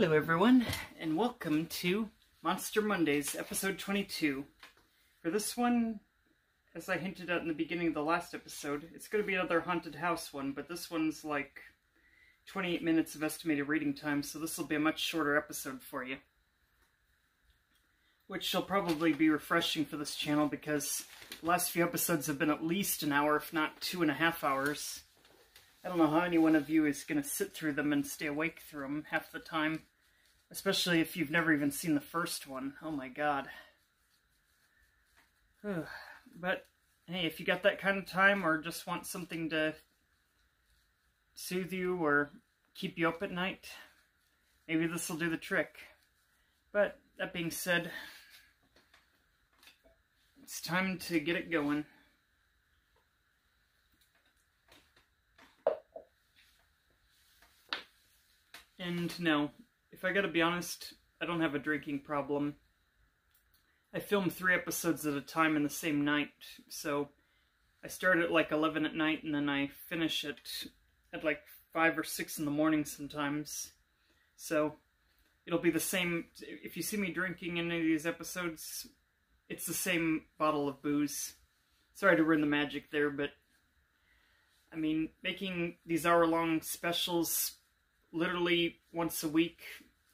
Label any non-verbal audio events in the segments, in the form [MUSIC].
Hello, everyone, and welcome to Monster Mondays, episode 22. For this one, as I hinted at in the beginning of the last episode, it's going to be another haunted house one, but this one's like 28 minutes of estimated reading time, so this will be a much shorter episode for you. Which will probably be refreshing for this channel because the last few episodes have been at least an hour, if not two and a half hours. I don't know how any one of you is going to sit through them and stay awake through them half the time. Especially if you've never even seen the first one. Oh my god. but, hey, if you got that kind of time or just want something to soothe you or keep you up at night, maybe this will do the trick. But, that being said, it's time to get it going. And no, if I gotta be honest, I don't have a drinking problem. I film three episodes at a time in the same night, so I start at like 11 at night and then I finish it at like 5 or 6 in the morning sometimes. So it'll be the same. If you see me drinking in any of these episodes, it's the same bottle of booze. Sorry to ruin the magic there, but I mean, making these hour long specials literally once a week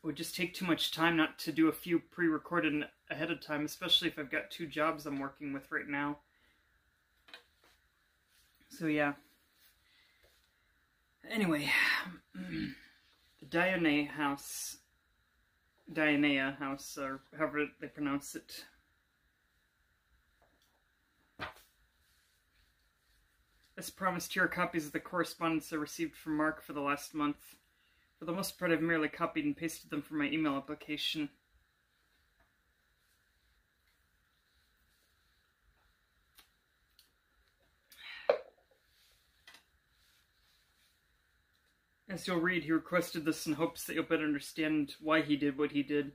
would just take too much time not to do a few pre-recorded ahead of time, especially if I've got two jobs I'm working with right now. So yeah. Anyway, [CLEARS THROAT] the Diana house, Diana house, or however they pronounce it. As promised, here are copies of the correspondence I received from Mark for the last month. For the most part, I've merely copied and pasted them from my email application. As you'll read, he requested this in hopes that you'll better understand why he did what he did.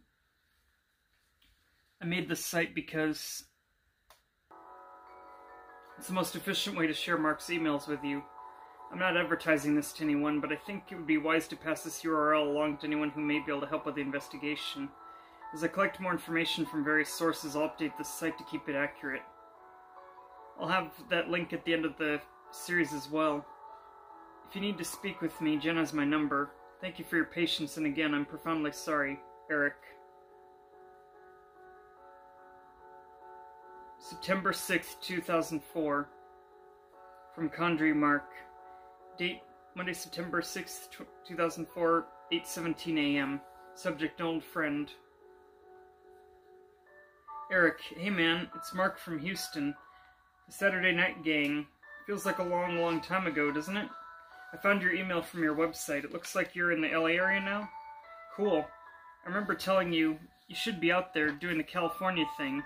I made this site because it's the most efficient way to share Mark's emails with you. I'm not advertising this to anyone, but I think it would be wise to pass this URL along to anyone who may be able to help with the investigation. As I collect more information from various sources, I'll update this site to keep it accurate. I'll have that link at the end of the series as well. If you need to speak with me, Jenna's my number. Thank you for your patience, and again, I'm profoundly sorry, Eric. September 6th, 2004. From Condry Mark. Date Monday, September 6th, 2004, 8:17 a.m. Subject old friend. Eric, hey man, it's Mark from Houston. The Saturday Night Gang. Feels like a long, long time ago, doesn't it? I found your email from your website. It looks like you're in the LA area now. Cool. I remember telling you you should be out there doing the California thing.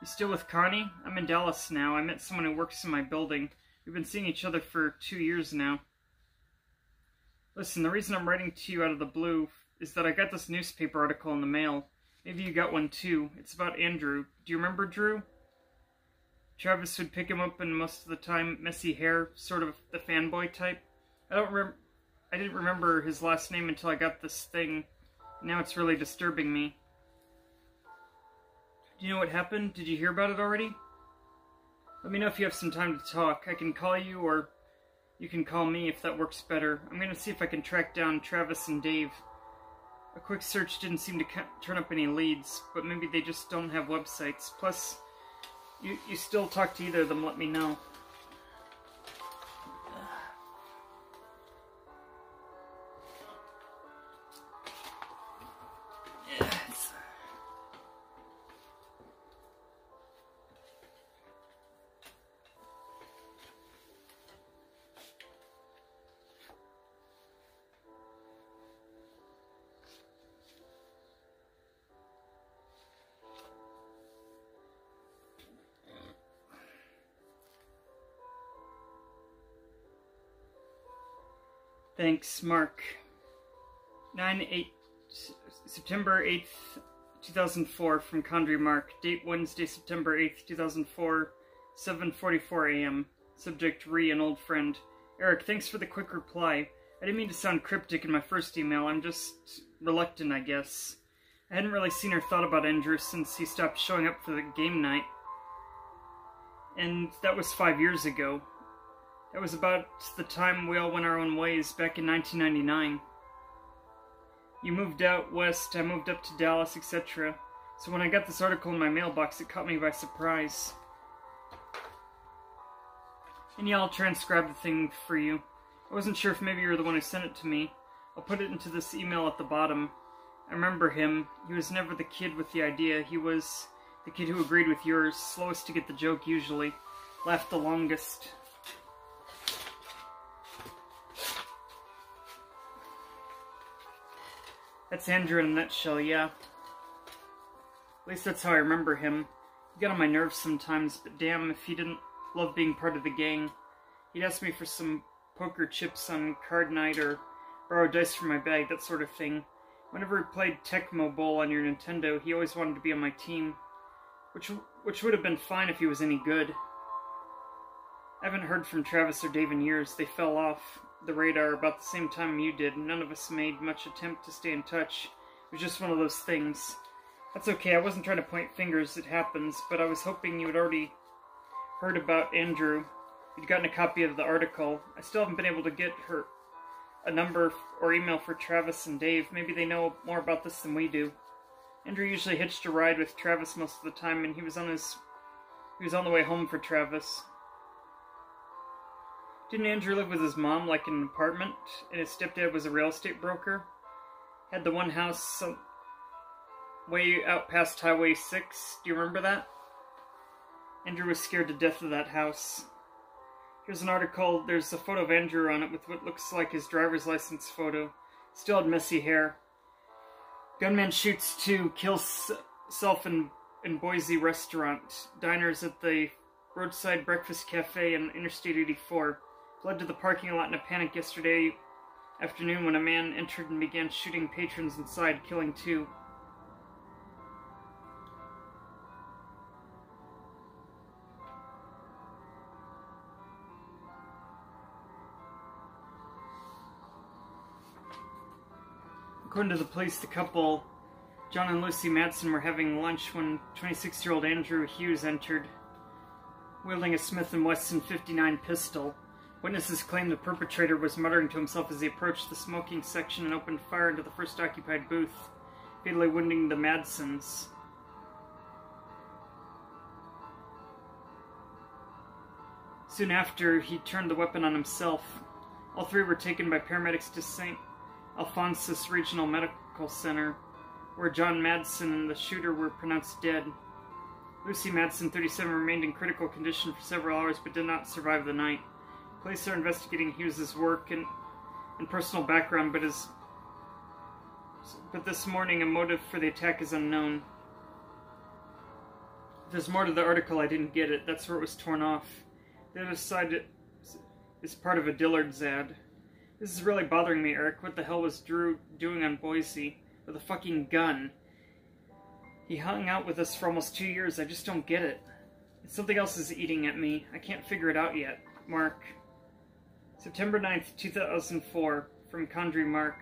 You still with Connie? I'm in Dallas now. I met someone who works in my building. We've been seeing each other for two years now. Listen, the reason I'm writing to you out of the blue is that I got this newspaper article in the mail. Maybe you got one too. It's about Andrew. Do you remember Drew? Travis would pick him up and most of the time messy hair, sort of the fanboy type. I don't remember I didn't remember his last name until I got this thing. Now it's really disturbing me. Do you know what happened? Did you hear about it already? Let me know if you have some time to talk. I can call you or you can call me if that works better. I'm to see if I can track down Travis and Dave. A quick search didn't seem to turn up any leads, but maybe they just don't have websites. Plus, you, you still talk to either of them, let me know. Thanks, Mark. 9 8 September 8th, 2004 from Condry Mark. Date Wednesday, September 8th, 2004, 7:44 a.m. Subject Re, an old friend. Eric, thanks for the quick reply. I didn't mean to sound cryptic in my first email. I'm just reluctant, I guess. I hadn't really seen or thought about Andrew since he stopped showing up for the game night. And that was five years ago. That was about the time we all went our own ways back in 1999. You moved out west, I moved up to Dallas, etc. So when I got this article in my mailbox, it caught me by surprise. And yeah, I'll transcribe the thing for you. I wasn't sure if maybe you were the one who sent it to me. I'll put it into this email at the bottom. I remember him. He was never the kid with the idea. He was the kid who agreed with yours, slowest to get the joke usually, laughed the longest. That's Andrew in a nutshell, yeah. At least that's how I remember him. He got on my nerves sometimes, but damn if he didn't love being part of the gang. He'd ask me for some poker chips on card night or borrow dice from my bag, that sort of thing. Whenever we played Tecmo Bowl on your Nintendo, he always wanted to be on my team, which which would have been fine if he was any good. I haven't heard from Travis or Dave in years. They fell off the radar about the same time you did. None of us made much attempt to stay in touch. It was just one of those things. That's okay, I wasn't trying to point fingers, it happens, but I was hoping you had already heard about Andrew. You'd gotten a copy of the article. I still haven't been able to get her a number or email for Travis and Dave. Maybe they know more about this than we do. Andrew usually hitched a ride with Travis most of the time, and he was on his he was on the way home for Travis. Didn't Andrew live with his mom, like in an apartment, and his stepdad was a real estate broker? Had the one house some way out past Highway 6. Do you remember that? Andrew was scared to death of that house. Here's an article. There's a photo of Andrew on it with what looks like his driver's license photo. Still had messy hair. Gunman shoots two, kills self in, in Boise restaurant. Diners at the roadside breakfast cafe in Interstate 84. Fled to the parking lot in a panic yesterday afternoon when a man entered and began shooting patrons inside, killing two. According to the police, the couple, John and Lucy Madsen, were having lunch when 26-year-old Andrew Hughes entered, wielding a Smith & Wesson 59 pistol. Witnesses claim the perpetrator was muttering to himself as he approached the smoking section and opened fire into the first occupied booth, fatally wounding the Madsens. Soon after, he turned the weapon on himself. All three were taken by paramedics to St. Alphonsus Regional Medical Center, where John Madsen and the shooter were pronounced dead. Lucy Madsen, 37, remained in critical condition for several hours but did not survive the night. Police are investigating Hughes's work and, and personal background, but is but this morning a motive for the attack is unknown. There's more to the article, I didn't get it. That's where it was torn off. The other side is part of a Dillard's ad. This is really bothering me, Eric. What the hell was Drew doing on Boise? With a fucking gun. He hung out with us for almost two years. I just don't get it. Something else is eating at me. I can't figure it out yet. Mark. September 9th, 2004. From Condry Mark.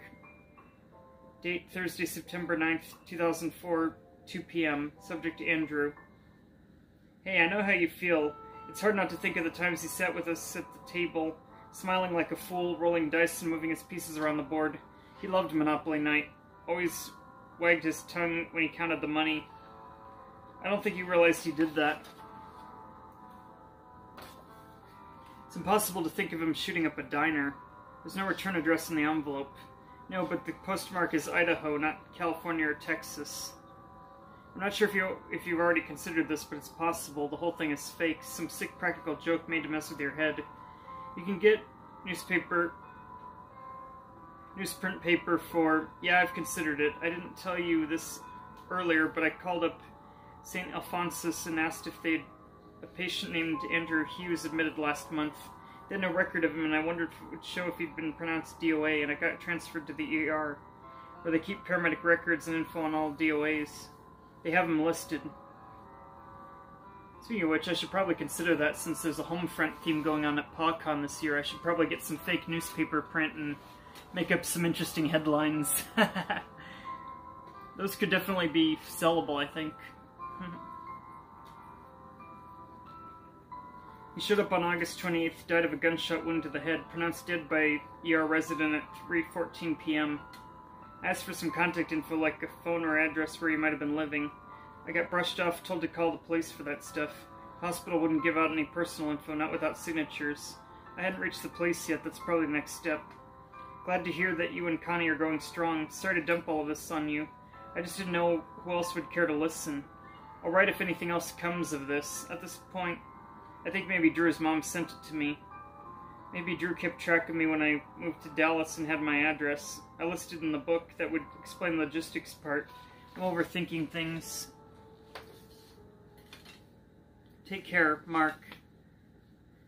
Date Thursday, September 9th, 2004, 2 p.m. Subject Andrew. Hey, I know how you feel. It's hard not to think of the times he sat with us at the table smiling like a fool, rolling dice and moving his pieces around the board. He loved Monopoly Night, always wagged his tongue when he counted the money. I don't think he realized he did that. It's impossible to think of him shooting up a diner. There's no return address in the envelope. No, but the postmark is Idaho, not California or Texas. I'm not sure if you if you've already considered this, but it's possible. The whole thing is fake. Some sick practical joke made to mess with your head. You can get newspaper, newsprint paper for, yeah, I've considered it. I didn't tell you this earlier, but I called up St. Alphonsus and asked if they'd, a patient named Andrew Hughes admitted last month. They had no record of him, and I wondered if it would show if he'd been pronounced DOA, and I got transferred to the ER, where they keep paramedic records and info on all DOAs. They have him listed. Speaking of which, I should probably consider that since there's a Homefront theme going on at PawCon this year. I should probably get some fake newspaper print and make up some interesting headlines. [LAUGHS] Those could definitely be sellable, I think. [LAUGHS] he showed up on August 28th, died of a gunshot wound to the head, pronounced dead by ER resident at 3.14 p.m. Asked for some contact info like a phone or address where he might have been living. I got brushed off, told to call the police for that stuff. Hospital wouldn't give out any personal info, not without signatures. I hadn't reached the police yet, that's probably the next step. Glad to hear that you and Connie are going strong. Sorry to dump all of this on you. I just didn't know who else would care to listen. I'll write if anything else comes of this. At this point, I think maybe Drew's mom sent it to me. Maybe Drew kept track of me when I moved to Dallas and had my address. I listed in the book that would explain the logistics part. I'm overthinking things. Take care, Mark.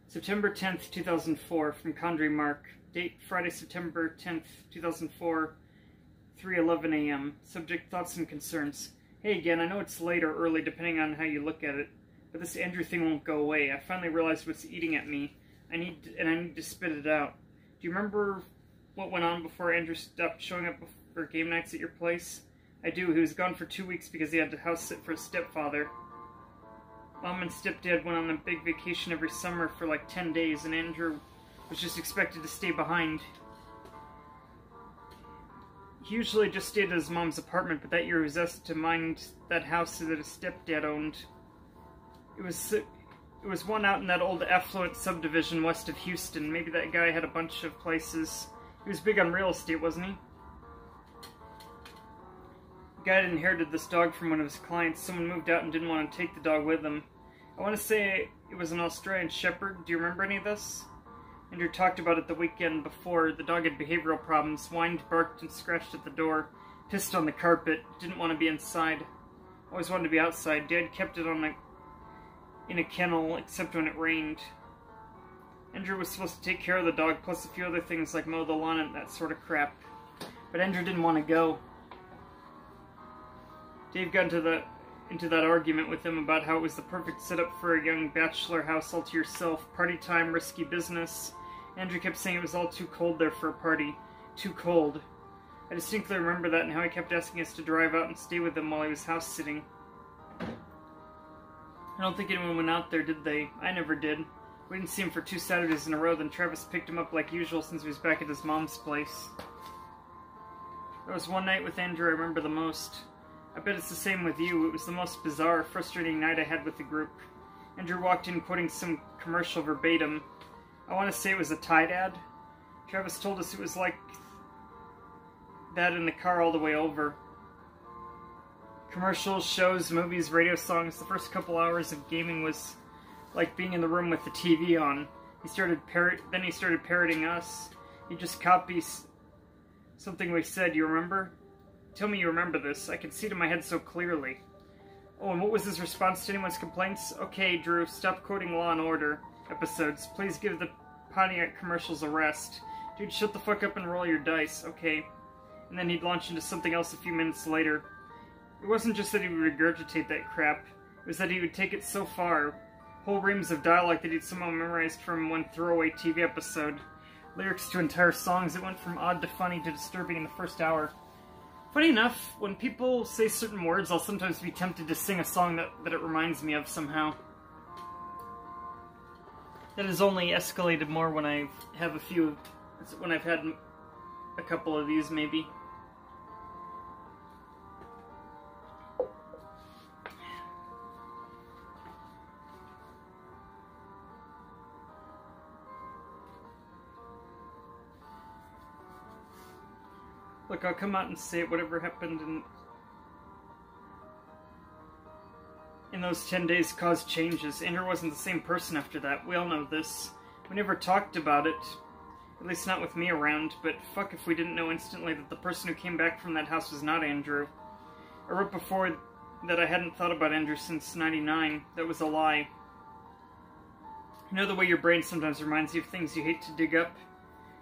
September 10th, 2004, from Condry Mark. Date Friday, September 10th, 2004, 3:11 a.m. Subject thoughts and concerns. Hey again, I know it's late or early depending on how you look at it, but this Andrew thing won't go away. I finally realized what's eating at me. I need to, and I need to spit it out. Do you remember what went on before Andrew stopped showing up for game nights at your place? I do. He was gone for two weeks because he had to house sit for his stepfather. Mom and stepdad went on a big vacation every summer for like 10 days, and Andrew was just expected to stay behind. He usually just stayed at his mom's apartment, but that year he was asked to mind that house that his stepdad owned. It was uh, it was one out in that old affluent subdivision west of Houston. Maybe that guy had a bunch of places. He was big on real estate, wasn't he? The guy had inherited this dog from one of his clients. Someone moved out and didn't want to take the dog with them. I want to say it was an Australian Shepherd. Do you remember any of this? Andrew talked about it the weekend before. The dog had behavioral problems, whined, barked, and scratched at the door, pissed on the carpet, didn't want to be inside. Always wanted to be outside. Dad kept it on a, in a kennel, except when it rained. Andrew was supposed to take care of the dog, plus a few other things like mow the lawn and that sort of crap. But Andrew didn't want to go. Dave got into the into that argument with him about how it was the perfect setup for a young bachelor house all to yourself, party time, risky business. Andrew kept saying it was all too cold there for a party. Too cold. I distinctly remember that and how he kept asking us to drive out and stay with him while he was house sitting. I don't think anyone went out there, did they? I never did. We didn't see him for two Saturdays in a row, then Travis picked him up like usual since he was back at his mom's place. There was one night with Andrew I remember the most. I bet it's the same with you. It was the most bizarre, frustrating night I had with the group. Andrew walked in quoting some commercial verbatim. I want to say it was a Tide ad. Travis told us it was like that in the car all the way over. Commercials, shows, movies, radio songs. The first couple hours of gaming was like being in the room with the TV on. He started parrot. Then he started parroting us. He just copies something we said. You remember? Tell me you remember this. I can see it in my head so clearly. Oh, and what was his response to anyone's complaints? Okay, Drew, stop quoting Law and Order episodes. Please give the Pontiac commercials a rest. Dude, shut the fuck up and roll your dice, okay? And then he'd launch into something else a few minutes later. It wasn't just that he would regurgitate that crap, it was that he would take it so far. Whole reams of dialogue that he'd somehow memorized from one throwaway TV episode. Lyrics to entire songs that went from odd to funny to disturbing in the first hour. Funny enough, when people say certain words, I'll sometimes be tempted to sing a song that, that it reminds me of somehow. That has only escalated more when I have a few, when I've had a couple of these maybe. I'll come out and say it, whatever happened in in those 10 days caused changes. Andrew wasn't the same person after that. We all know this. We never talked about it. At least not with me around, but fuck if we didn't know instantly that the person who came back from that house was not Andrew. I wrote before that I hadn't thought about Andrew since 99. That was a lie. You know the way your brain sometimes reminds you of things you hate to dig up?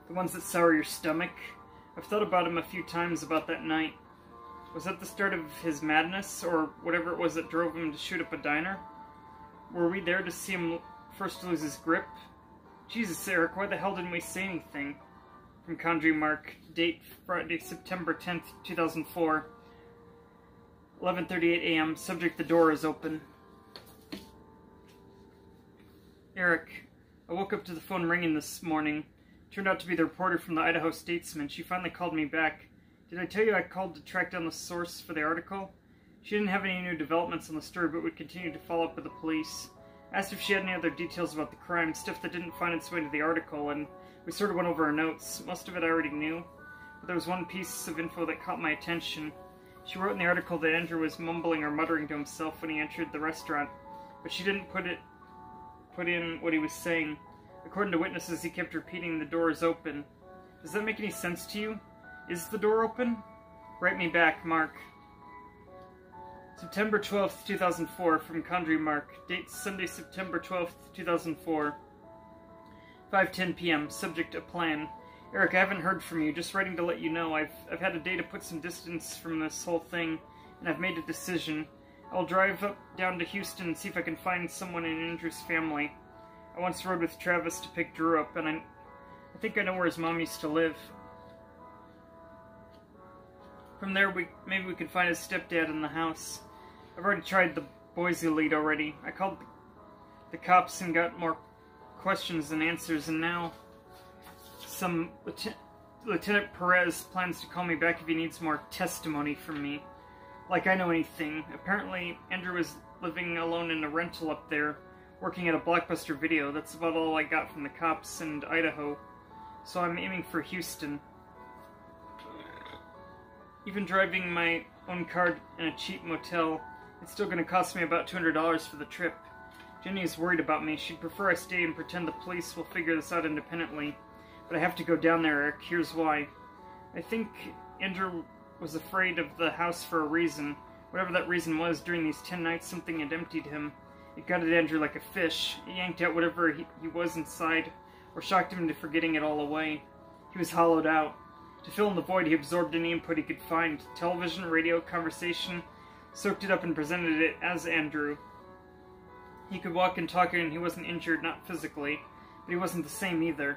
The ones that sour your stomach? I've thought about him a few times about that night. Was that the start of his madness, or whatever it was that drove him to shoot up a diner? Were we there to see him first lose his grip? Jesus, Eric, why the hell didn't we say anything? From Condry Mark, date Friday, September 10th, 2004. 11:38 a.m. Subject: The door is open. Eric, I woke up to the phone ringing this morning. Turned out to be the reporter from the Idaho Statesman. She finally called me back. Did I tell you I called to track down the source for the article? She didn't have any new developments on the story, but would continue to follow up with the police. Asked if she had any other details about the crime, stuff that didn't find its way to the article, and we sort of went over our notes. Most of it I already knew, but there was one piece of info that caught my attention. She wrote in the article that Andrew was mumbling or muttering to himself when he entered the restaurant, but she didn't put it put in what he was saying. According to witnesses, he kept repeating, The door is open. Does that make any sense to you? Is the door open? Write me back, Mark. September 12th, 2004, from Condry Mark. Date Sunday, September 12th, 2004. 5:10 p.m. Subject a plan. Eric, I haven't heard from you. Just writing to let you know I've I've had a day to put some distance from this whole thing, and I've made a decision. I'll drive up down to Houston and see if I can find someone in Andrew's family. I once rode with Travis to pick Drew up, and I, I think I know where his mom used to live. From there, we maybe we could find his stepdad in the house. I've already tried the Boise lead already. I called the, the cops and got more questions than answers, and now some Lieutenant, Lieutenant Perez plans to call me back if he needs more testimony from me. Like I know anything. Apparently, Andrew was living alone in a rental up there, working at a Blockbuster video. That's about all I got from the cops in Idaho. So I'm aiming for Houston. Even driving my own car in a cheap motel, it's still going to cost me about $200 for the trip. Jenny is worried about me. She'd prefer I stay and pretend the police will figure this out independently. But I have to go down there, Eric. Here's why. I think Andrew was afraid of the house for a reason. Whatever that reason was, during these ten nights something had emptied him. It gutted Andrew like a fish. It yanked out whatever he, he was inside, or shocked him into forgetting it all away. He was hollowed out. To fill in the void, he absorbed any input he could find. Television, radio, conversation, soaked it up and presented it as Andrew. He could walk and talk and he wasn't injured, not physically, but he wasn't the same either.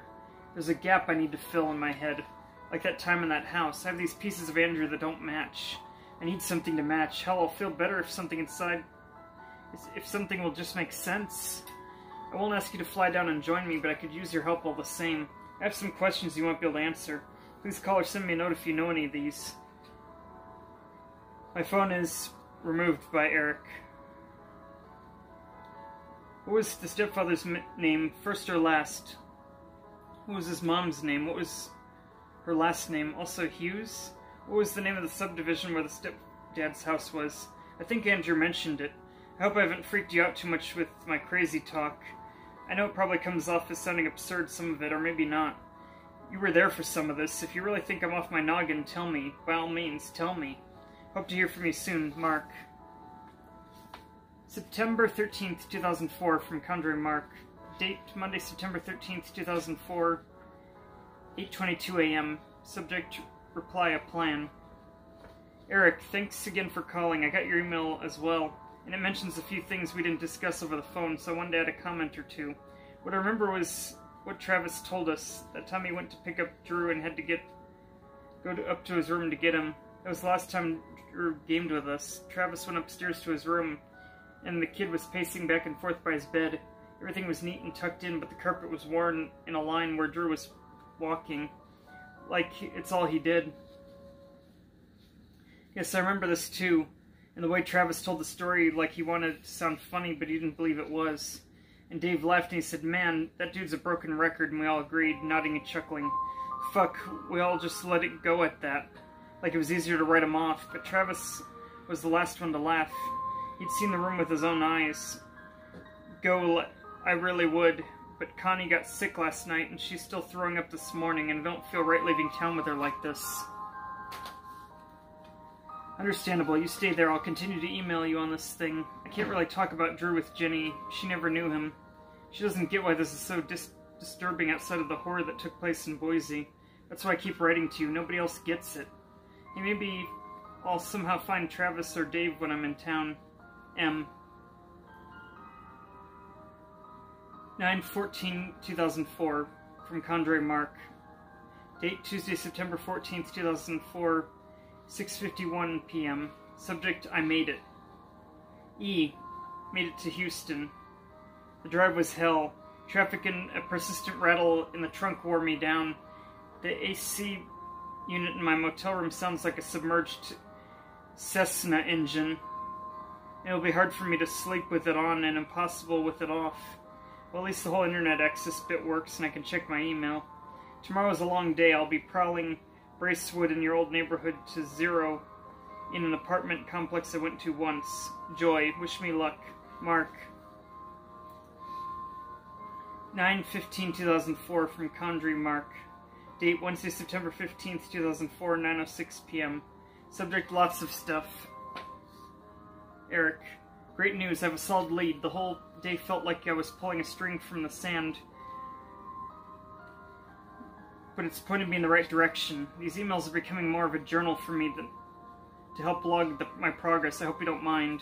There's a gap I need to fill in my head. Like that time in that house. I have these pieces of Andrew that don't match. I need something to match. Hell, I'll feel better if something inside... If something will just make sense. I won't ask you to fly down and join me, but I could use your help all the same. I have some questions you won't be able to answer. Please call or send me a note if you know any of these. My phone is removed by Eric. What was the stepfather's name, first or last? What was his mom's name? What was her last name? Also Hughes? What was the name of the subdivision where the stepdad's house was? I think Andrew mentioned it. I hope I haven't freaked you out too much with my crazy talk. I know it probably comes off as sounding absurd, some of it, or maybe not. You were there for some of this. If you really think I'm off my noggin, tell me. By all means, tell me. Hope to hear from you soon, Mark. September 13th, 2004, from Condre Mark. Date, Monday, September 13th, 2004, 8.22 a.m. Subject, reply a plan. Eric, thanks again for calling. I got your email as well, and it mentions a few things we didn't discuss over the phone, so I wanted to add a comment or two. What I remember was what Travis told us. That time he went to pick up Drew and had to get go to, up to his room to get him. That was the last time Drew gamed with us. Travis went upstairs to his room, and the kid was pacing back and forth by his bed. Everything was neat and tucked in, but the carpet was worn in a line where Drew was walking. Like it's all he did. Yes, I remember this too. And the way Travis told the story, like he wanted to sound funny, but he didn't believe it was. And Dave laughed and he said, Man, that dude's a broken record, and we all agreed, nodding and chuckling. Fuck, we all just let it go at that. Like it was easier to write him off, but Travis was the last one to laugh. He'd seen the room with his own eyes. Go, I really would, but Connie got sick last night, and she's still throwing up this morning, and I don't feel right leaving town with her like this. Understandable, you stay there. I'll continue to email you on this thing. I can't really talk about Drew with Jenny. She never knew him. She doesn't get why this is so dis disturbing outside of the horror that took place in Boise. That's why I keep writing to you. Nobody else gets it. Hey, maybe I'll somehow find Travis or Dave when I'm in town. M. 9-14-2004 from Condre Mark. Date Tuesday, September 14th, 2004, 6.51 p.m. Subject, I made it. E. Made it to Houston. The drive was hell. Traffic and a persistent rattle in the trunk wore me down. The AC unit in my motel room sounds like a submerged Cessna engine. It'll be hard for me to sleep with it on and impossible with it off. Well, at least the whole internet access bit works and I can check my email. Tomorrow's a long day. I'll be prowling Braeswood in your old neighborhood to zero in an apartment complex I went to once. Joy. Wish me luck. Mark. 9-15-2004 from Condry Mark. Date Wednesday, September 15th, 2004, 9.06 p.m. Subject lots of stuff. Eric. Great news, I have a solid lead. The whole day felt like I was pulling a string from the sand. But it's pointing me in the right direction. These emails are becoming more of a journal for me than to help log the, my progress. I hope you don't mind.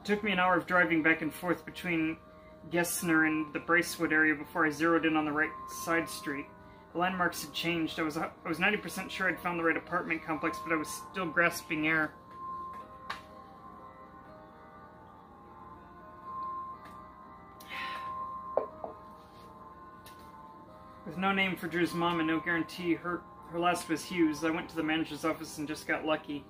It took me an hour of driving back and forth between Gessner and the Braeswood area before I zeroed in on the right side street. The landmarks had changed. I was I was 90% sure I'd found the right apartment complex, but I was still grasping air. With no name for Drew's mom and no guarantee her her last was Hughes, I went to the manager's office and just got lucky.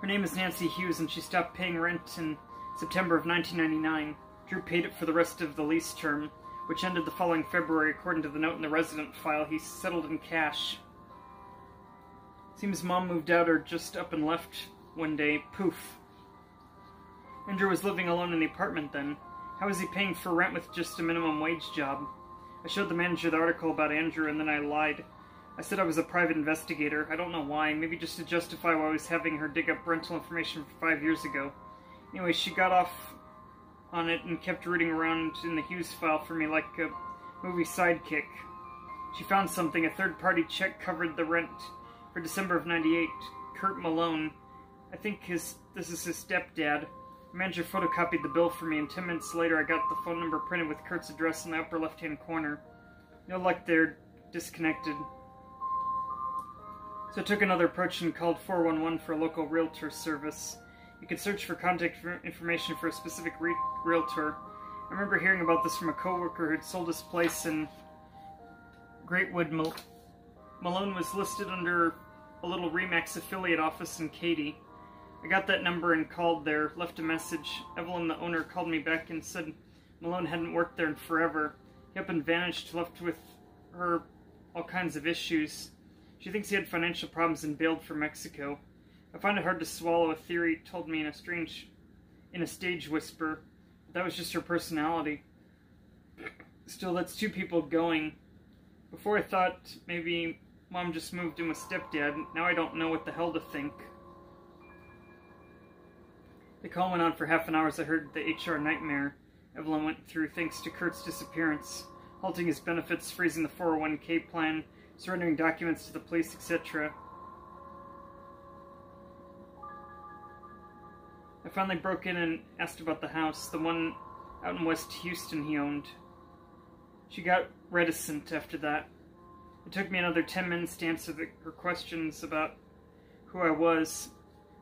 Her name is Nancy Hughes, and she stopped paying rent in September of 1999. Drew paid it for the rest of the lease term, which ended the following February according to the note in the resident file. He settled in cash. Seems mom moved out or just up and left one day. Poof. Andrew was living alone in the apartment then. How was he paying for rent with just a minimum wage job? I showed the manager the article about Andrew and then I lied. I said I was a private investigator. I don't know why. Maybe just to justify why I was having her dig up rental information from five years ago. Anyway, she got off on it and kept rooting around in the Hughes file for me like a movie sidekick. She found something. A third-party check covered the rent for December of 98. Kurt Malone. I think his this is his stepdad. Manager photocopied the bill for me, and ten minutes later I got the phone number printed with Kurt's address in the upper left-hand corner. No luck there. Disconnected. So I took another approach and called 411 for a local realtor service. You could search for contact information for a specific re realtor. I remember hearing about this from a coworker who'd sold his place in Greatwood. Mal Malone was listed under a little Remax affiliate office in Katy. I got that number and called there, left a message. Evelyn, the owner, called me back and said Malone hadn't worked there in forever. He up and vanished, left with her all kinds of issues. She thinks he had financial problems and bailed for Mexico. I find it hard to swallow a theory told me in a strange, in a stage whisper. That was just her personality. Still, that's two people going. Before I thought maybe mom just moved in with stepdad. Now I don't know what the hell to think. The call went on for half an hour as I heard the HR nightmare Evelyn went through thanks to Kurt's disappearance, halting his benefits, freezing the 401k plan, surrendering documents to the police, etc. I finally broke in and asked about the house, the one out in West Houston he owned. She got reticent after that. It took me another ten minutes to answer the, her questions about who I was,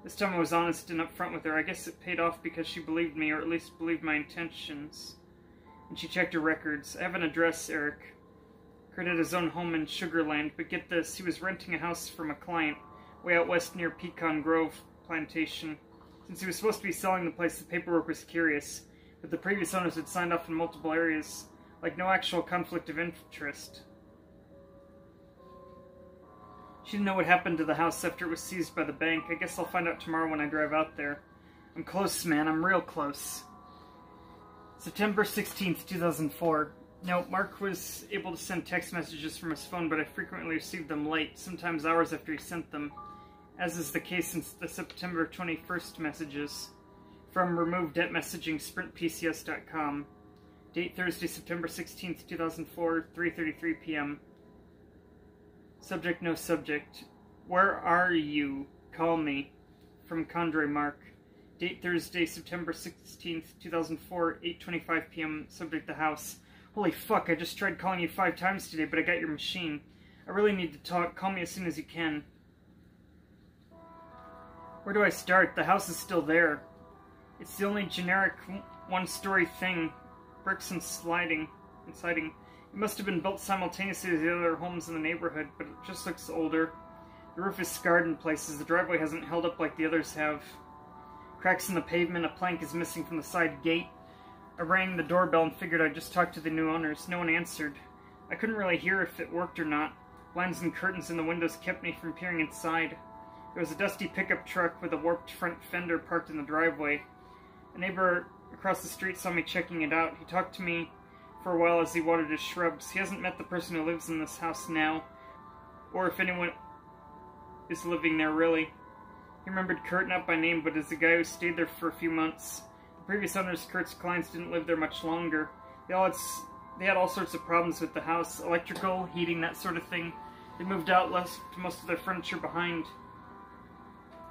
this time I was honest and upfront with her. I guess it paid off because she believed me, or at least believed my intentions. And she checked her records. I have an address, Eric. Kurt had his own home in Sugarland, but get this, he was renting a house from a client way out west near Pecan Grove Plantation. Since he was supposed to be selling the place, the paperwork was curious, but the previous owners had signed off in multiple areas, like no actual conflict of interest. She didn't know what happened to the house after it was seized by the bank. I guess I'll find out tomorrow when I drive out there. I'm close, man. I'm real close. September 16th, 2004. Now, Mark was able to send text messages from his phone, but I frequently received them late, sometimes hours after he sent them, as is the case since the September 21st messages from removed at messaging sprintpcs.com. Date Thursday, September 16th, 2004, 3.33 p.m. Subject, no subject. Where are you? Call me. From Condre Mark. Date Thursday, September 16th, 2004, 8.25 p.m. Subject, the house. Holy fuck, I just tried calling you five times today, but I got your machine. I really need to talk. Call me as soon as you can. Where do I start? The house is still there. It's the only generic one-story thing, bricks and sliding and siding. It must have been built simultaneously with the other homes in the neighborhood, but it just looks older. The roof is scarred in places. The driveway hasn't held up like the others have. Cracks in the pavement. A plank is missing from the side gate. I rang the doorbell and figured I'd just talk to the new owners. No one answered. I couldn't really hear if it worked or not. Blinds and curtains in the windows kept me from peering inside. There was a dusty pickup truck with a warped front fender parked in the driveway. A neighbor across the street saw me checking it out. He talked to me for a while as he watered his shrubs. He hasn't met the person who lives in this house now, or if anyone is living there really. He remembered Kurt not by name, but as the guy who stayed there for a few months. The previous owners, Kurt's clients, didn't live there much longer. They all had, they had all sorts of problems with the house, electrical, heating, that sort of thing. They moved out, left most of their furniture behind.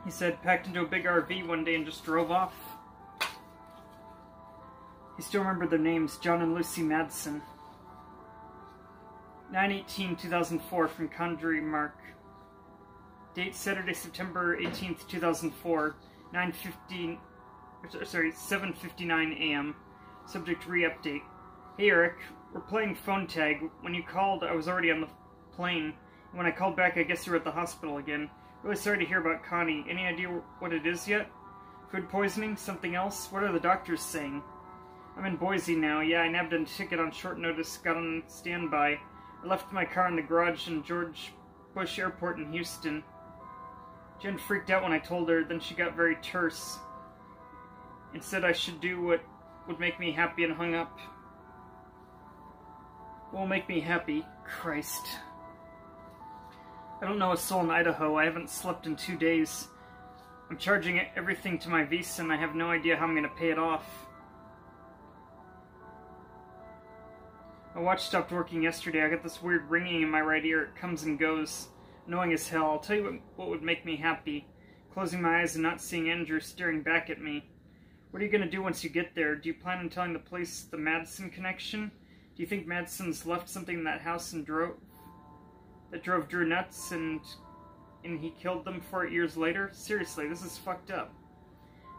He said, packed into a big RV one day and just drove off. He still remember their names, John and Lucy Madsen. 9-18-2004 from Condry Mark. Date Saturday, September 18th, 2004, 9.15, sorry, 7.59 a.m. Subject re-update. Hey Eric, we're playing phone tag. When you called, I was already on the plane. When I called back, I guess you were at the hospital again. Really sorry to hear about Connie. Any idea what it is yet? Food poisoning? Something else? What are the doctors saying? I'm in Boise now. Yeah, I nabbed a ticket on short notice, got on standby. I left my car in the garage in George Bush Airport in Houston. Jen freaked out when I told her, then she got very terse and said I should do what would make me happy and hung up. What will make me happy? Christ. I don't know a soul in Idaho. I haven't slept in two days. I'm charging everything to my Visa and I have no idea how I'm going to pay it off. My watch stopped working yesterday. I got this weird ringing in my right ear. It comes and goes annoying as hell. I'll tell you what, what would make me happy. Closing my eyes and not seeing Andrew staring back at me. What are you going to do once you get there? Do you plan on telling the police the Madsen connection? Do you think Madsen's left something in that house and drove that drove Drew nuts and and he killed them four years later? Seriously, this is fucked up.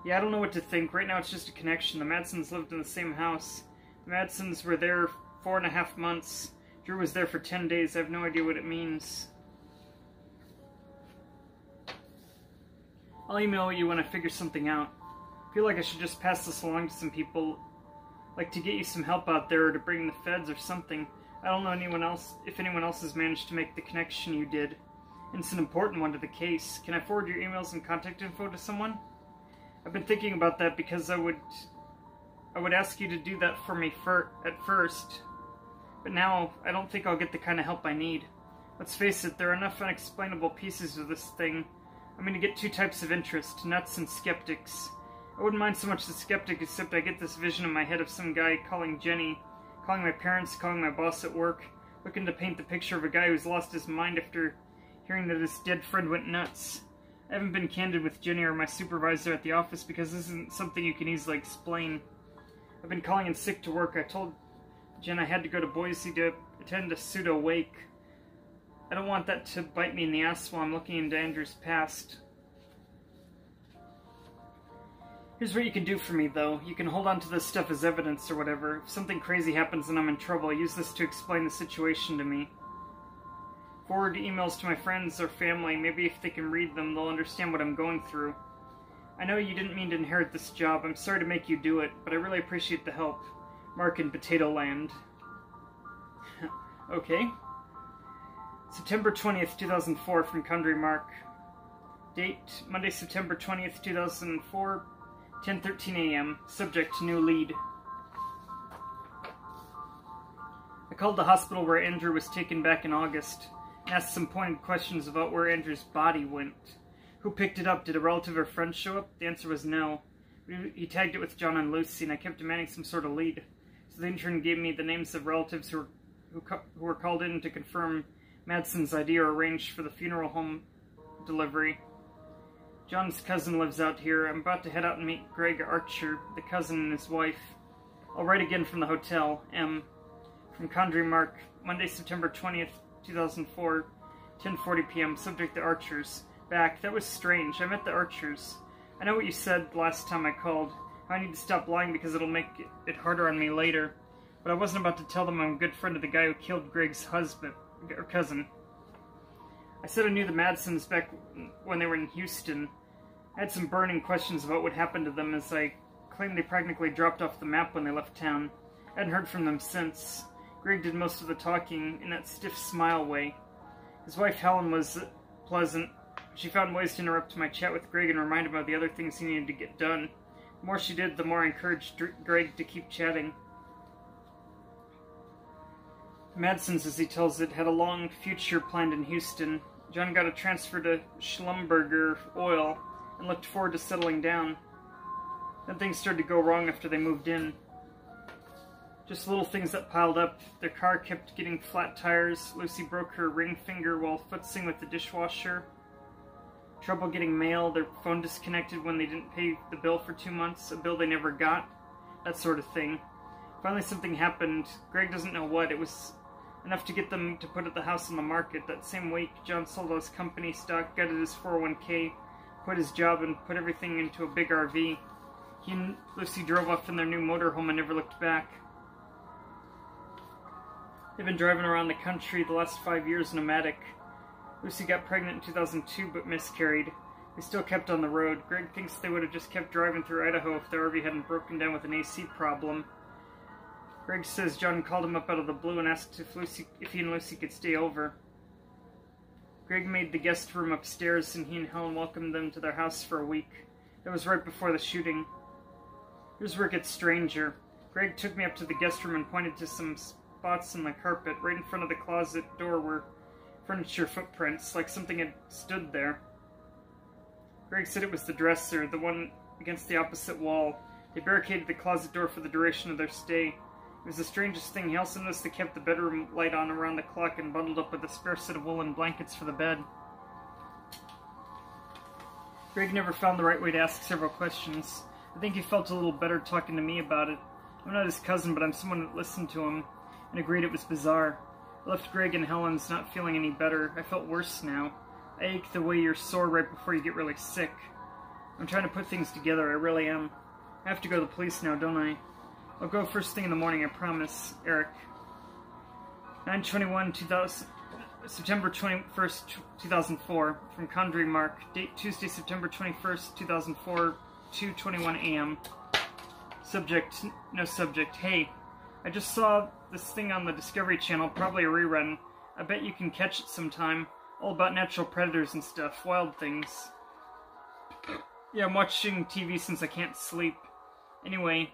Yeah, I don't know what to think. Right now it's just a connection. The Madsens lived in the same house. The Madsens were there four and a half months. Drew was there for ten days. I have no idea what it means. I'll email you when I figure something out. I feel like I should just pass this along to some people, like to get you some help out there or to bring the feds or something. I don't know anyone else if anyone else has managed to make the connection you did. It's an important one to the case. Can I forward your emails and contact info to someone? I've been thinking about that because I would I would ask you to do that for me for, at first. But now I don't think I'll get the kind of help I need. Let's face it, there are enough unexplainable pieces of this thing I'm to get two types of interest, nuts and skeptics. I wouldn't mind so much the skeptic, except I get this vision in my head of some guy calling Jenny, calling my parents, calling my boss at work, looking to paint the picture of a guy who's lost his mind after hearing that his dead friend went nuts. I haven't been candid with Jenny or my supervisor at the office because this isn't something you can easily explain. I've been calling in sick to work. I told Jen I had to go to Boise to attend a pseudo wake. I don't want that to bite me in the ass while I'm looking into Andrew's past. Here's what you can do for me, though. You can hold on to this stuff as evidence or whatever. If something crazy happens and I'm in trouble, use this to explain the situation to me. Forward emails to my friends or family. Maybe if they can read them, they'll understand what I'm going through. I know you didn't mean to inherit this job. I'm sorry to make you do it, but I really appreciate the help. Mark in Potato Land. [LAUGHS] okay. September 20th, 2004 from Kundry Mark. Date, Monday, September 20th, 2004, 10.13 a.m. Subject, new lead. I called the hospital where Andrew was taken back in August and asked some pointed questions about where Andrew's body went. Who picked it up? Did a relative or friend show up? The answer was no. He tagged it with John and Lucy, and I kept demanding some sort of lead. The intern gave me the names of relatives who were, who, who were called in to confirm Madsen's idea or arranged for the funeral home delivery. John's cousin lives out here. I'm about to head out and meet Greg Archer, the cousin and his wife. I'll write again from the hotel. M. From Condry Mark, Monday, September 20th, 2004, 10.40 p.m. Subject the Archers. Back. That was strange. I met the Archers. I know what you said last time I called. I need to stop lying because it'll make it harder on me later. But I wasn't about to tell them I'm a good friend of the guy who killed Greg's husband, or cousin. I said I knew the Madsens back when they were in Houston. I had some burning questions about what happened to them as I claimed they practically dropped off the map when they left town. I hadn't heard from them since. Greg did most of the talking in that stiff smile way. His wife Helen was pleasant. She found ways to interrupt my chat with Greg and remind him of the other things he needed to get done. The more she did, the more I encouraged Greg to keep chatting. Madsens, as he tells it, had a long future planned in Houston. John got a transfer to Schlumberger Oil and looked forward to settling down. Then things started to go wrong after they moved in. Just little things that piled up. Their car kept getting flat tires. Lucy broke her ring finger while footsing with the dishwasher. Trouble getting mail. Their phone disconnected when they didn't pay the bill for two months, a bill they never got. That sort of thing. Finally, something happened. Greg doesn't know what. It was enough to get them to put at the house on the market. That same week, John sold his company stock, gutted his 401k, quit his job, and put everything into a big RV. He and Lucy drove off in their new motorhome and never looked back. They've been driving around the country the last five years nomadic. Lucy got pregnant in 2002 but miscarried. They still kept on the road. Greg thinks they would have just kept driving through Idaho if the RV hadn't broken down with an AC problem. Greg says John called him up out of the blue and asked if Lucy, if he and Lucy could stay over. Greg made the guest room upstairs, and he and Helen welcomed them to their house for a week. That was right before the shooting. Here's where it gets stranger. Greg took me up to the guest room and pointed to some spots in the carpet right in front of the closet door where furniture footprints, like something had stood there. Greg said it was the dresser, the one against the opposite wall. They barricaded the closet door for the duration of their stay. It was the strangest thing. He also noticed they kept the bedroom light on around the clock and bundled up with a spare set of woolen blankets for the bed. Greg never found the right way to ask several questions. I think he felt a little better talking to me about it. I'm not his cousin, but I'm someone that listened to him and agreed it was bizarre. Left Greg and Helen's not feeling any better. I felt worse now. I ache the way you're sore right before you get really sick. I'm trying to put things together, I really am. I have to go to the police now, don't I? I'll go first thing in the morning, I promise. Eric. 921 2000, September 21st, 2004. From Condrey Mark. Date Tuesday, September 21st, 2004, 2.21 a.m. Subject, no subject. Hey, I just saw this thing on the Discovery Channel, probably a rerun. I bet you can catch it sometime. All about natural predators and stuff, wild things. Yeah, I'm watching TV since I can't sleep. Anyway,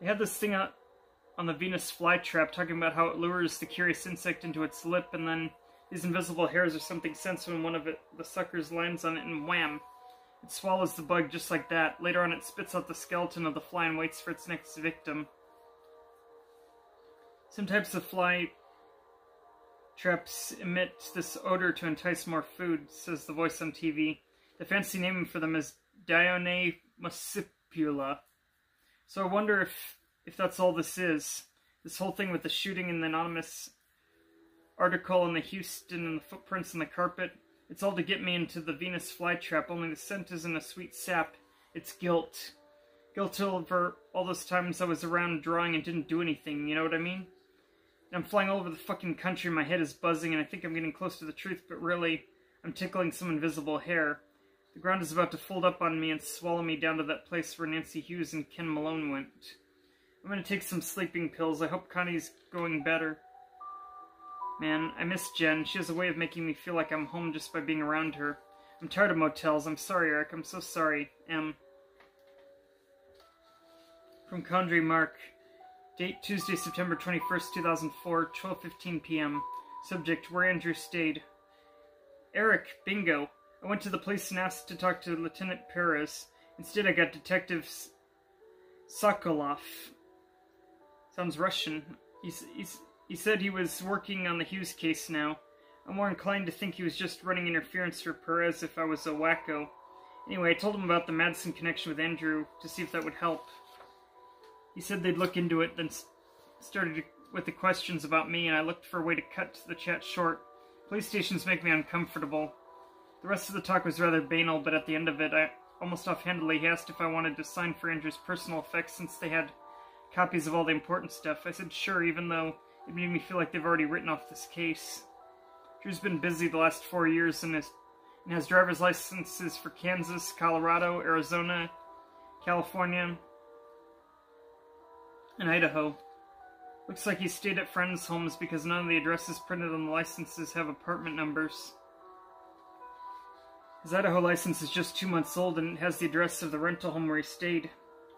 they had this thing on the Venus flytrap talking about how it lures the curious insect into its lip, and then these invisible hairs or something sense when one of it, the suckers lands on it, and wham! It swallows the bug just like that. Later on, it spits out the skeleton of the fly and waits for its next victim. Some types of fly traps emit this odor to entice more food, says the voice on TV. The fancy name for them is Dionaea muscipula. So I wonder if if that's all this is. This whole thing with the shooting and the anonymous article and the Houston and the footprints in the carpet. It's all to get me into the Venus flytrap, only the scent isn't a sweet sap. It's guilt. Guilt over all those times I was around drawing and didn't do anything, you know what I mean? I'm flying all over the fucking country, my head is buzzing, and I think I'm getting close to the truth, but really, I'm tickling some invisible hair. The ground is about to fold up on me and swallow me down to that place where Nancy Hughes and Ken Malone went. I'm gonna take some sleeping pills. I hope Connie's going better. Man, I miss Jen. She has a way of making me feel like I'm home just by being around her. I'm tired of motels. I'm sorry, Eric. I'm so sorry. M. From Condrey Mark. Date Tuesday, September 21st, 2004, 12.15 p.m. Subject, where Andrew stayed. Eric, bingo. I went to the police and asked to talk to Lieutenant Perez. Instead, I got Detective Sokolov. Sounds Russian. He's, he's, he said he was working on the Hughes case now. I'm more inclined to think he was just running interference for Perez if I was a wacko. Anyway, I told him about the Madison connection with Andrew to see if that would help. He said they'd look into it, then started with the questions about me, and I looked for a way to cut the chat short. Police stations make me uncomfortable. The rest of the talk was rather banal, but at the end of it, I almost offhandedly he asked if I wanted to sign for Andrew's personal effects since they had copies of all the important stuff. I said sure, even though it made me feel like they've already written off this case. Drew's been busy the last four years and, is, and has driver's licenses for Kansas, Colorado, Arizona, California, and Idaho. Looks like he stayed at friends' homes because none of the addresses printed on the licenses have apartment numbers. His Idaho license is just two months old and has the address of the rental home where he stayed.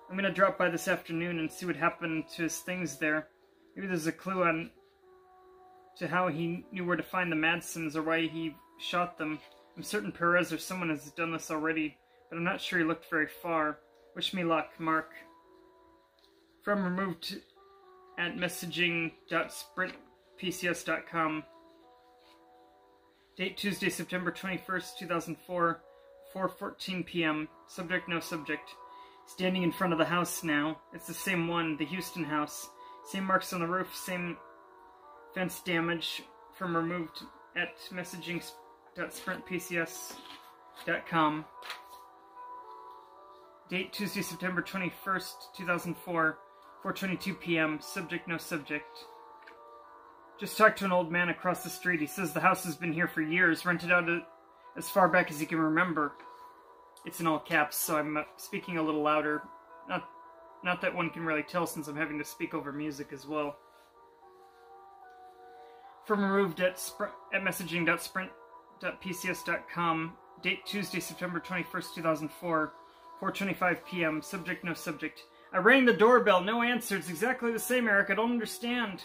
I'm gonna drop by this afternoon and see what happened to his things there. Maybe there's a clue on to how he knew where to find the Madsens or why he shot them. I'm certain Perez or someone has done this already, but I'm not sure he looked very far. Wish me luck, Mark. From removed at messaging.sprintpcs.com. Date Tuesday, September 21st, 2004, 4.14 p.m. Subject, no subject. Standing in front of the house now. It's the same one, the Houston house. Same marks on the roof, same fence damage from removed at messaging.sprintpcs.com. Date Tuesday, September 21st, 2004, 4.22 p.m. Subject, no subject. Just talked to an old man across the street. He says the house has been here for years, rented out as far back as he can remember. It's in all caps, so I'm uh, speaking a little louder. Not, not that one can really tell since I'm having to speak over music as well. From removed at, at messaging.sprint.pcs.com. Date Tuesday, September 21st, 2004. 4.25 p.m. Subject, no subject. I rang the doorbell. No answer. It's exactly the same, Eric. I don't understand.